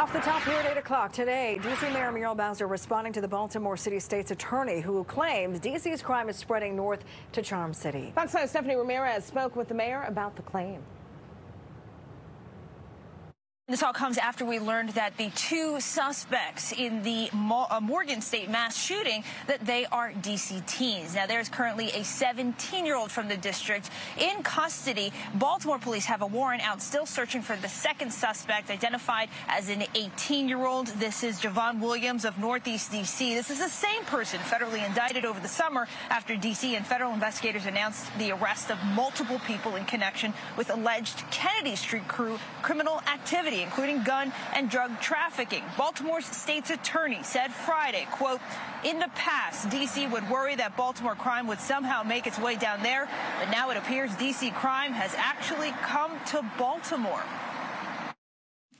Off the top here at 8 o'clock today, D.C. Mayor Muriel Bowser responding to the Baltimore City State's attorney who claims D.C.'s crime is spreading north to Charm City. Fox 5 uh, Stephanie Ramirez spoke with the mayor about the claim. This all comes after we learned that the two suspects in the uh, Morgan State mass shooting that they are DC teens. Now there's currently a 17-year-old from the district in custody. Baltimore police have a warrant out still searching for the second suspect identified as an 18-year-old. This is Javon Williams of Northeast DC. This is the same person federally indicted over the summer after DC and federal investigators announced the arrest of multiple people in connection with alleged Kennedy Street crew criminal activity including gun and drug trafficking. Baltimore's state's attorney said Friday, quote, in the past, D.C. would worry that Baltimore crime would somehow make its way down there, but now it appears D.C. crime has actually come to Baltimore.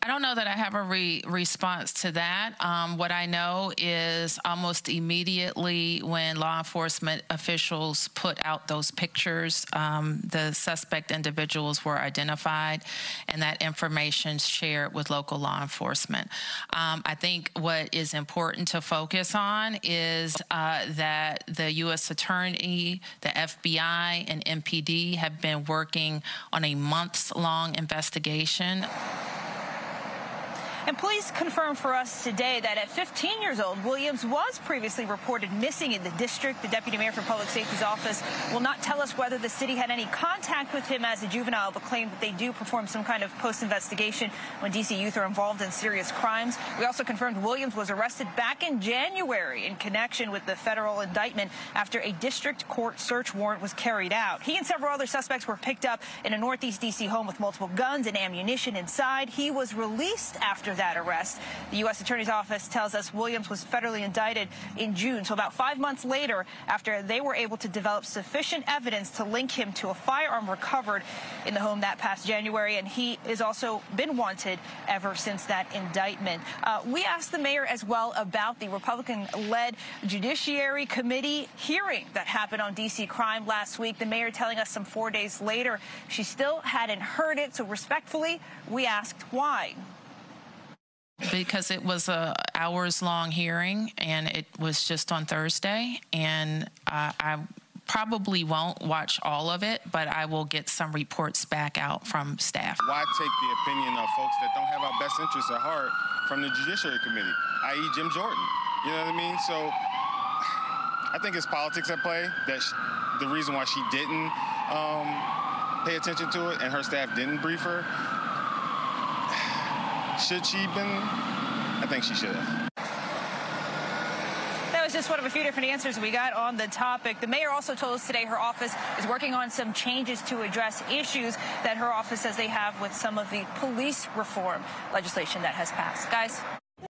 I don't know that I have a re response to that. Um, what I know is almost immediately when law enforcement officials put out those pictures, um, the suspect individuals were identified and that information shared with local law enforcement. Um, I think what is important to focus on is uh, that the U.S. Attorney, the FBI, and MPD have been working on a months long investigation. And police confirmed for us today that at 15 years old, Williams was previously reported missing in the district. The deputy mayor for public safety's office will not tell us whether the city had any contact with him as a juvenile, but claimed that they do perform some kind of post-investigation when D.C. youth are involved in serious crimes. We also confirmed Williams was arrested back in January in connection with the federal indictment after a district court search warrant was carried out. He and several other suspects were picked up in a northeast D.C. home with multiple guns and ammunition inside. He was released after that arrest. The U.S. Attorney's Office tells us Williams was federally indicted in June, so about five months later, after they were able to develop sufficient evidence to link him to a firearm recovered in the home that past January, and he has also been wanted ever since that indictment. Uh, we asked the mayor as well about the Republican-led Judiciary Committee hearing that happened on D.C. crime last week. The mayor telling us some four days later she still hadn't heard it, so respectfully, we asked why because it was a hours long hearing and it was just on Thursday and uh, I probably won't watch all of it, but I will get some reports back out from staff. Why take the opinion of folks that don't have our best interests at heart from the Judiciary Committee, i.e. Jim Jordan? You know what I mean? So I think it's politics at play. That she, the reason why she didn't um, pay attention to it and her staff didn't brief her should she been? I think she should have. That was just one of a few different answers we got on the topic. The mayor also told us today her office is working on some changes to address issues that her office says they have with some of the police reform legislation that has passed. Guys.